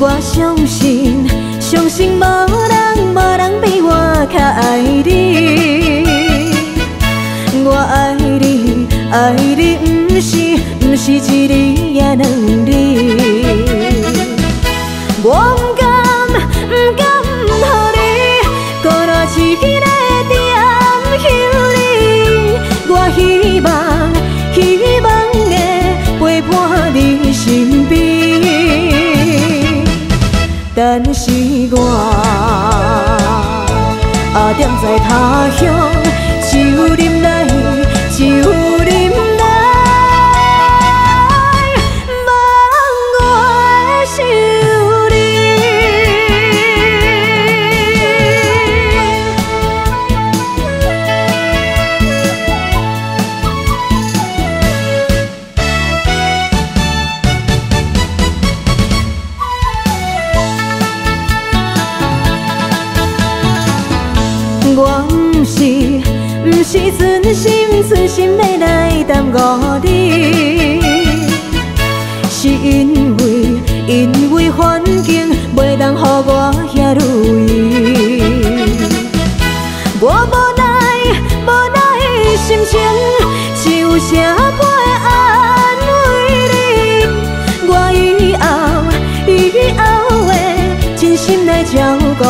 我相信，相信无人无人比我较爱你。我爱你，爱你不是不是一字也两但是我啊，踮在他乡，就忍来，酒。我不是，不是存心存心要来耽误你，是因为因为环境袂当予我遐如意。我无奈无奈心情，只有啥会安慰你？我以后以后会真心来照顾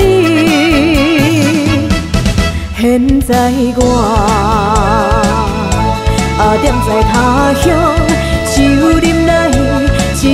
你。现在我啊，踮在他乡，就忍来，就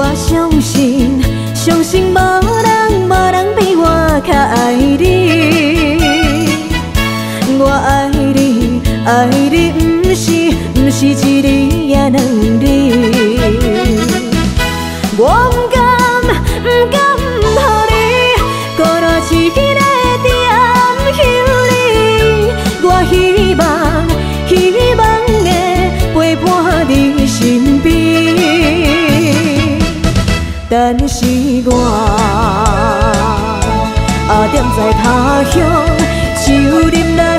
我相信，相信无人无人比我较爱你。我爱你，爱你，不是不是一日也两日。我不甘，不甘，予你孤单一个人惦想你。我希望，希望会陪伴你心。咱是，我啊，踮在他乡，只有忍耐，